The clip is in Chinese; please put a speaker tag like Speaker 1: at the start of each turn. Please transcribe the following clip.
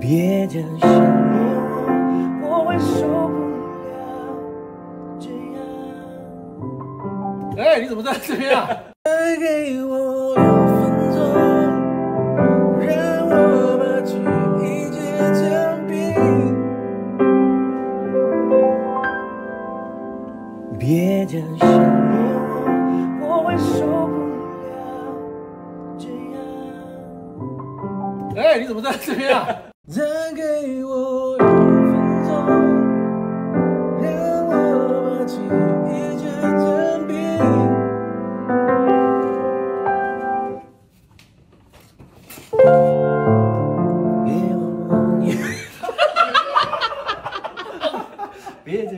Speaker 1: 别讲想念我，我会受不了这样。
Speaker 2: 哎，你怎么在这边啊？
Speaker 1: 再给我六分钟，让我把记忆结成冰。别讲想念我，我会受不了这样。
Speaker 2: 哎，你怎么在这边啊？
Speaker 1: 再给我一分钟，让我把记忆结成冰。别忘了你，别这。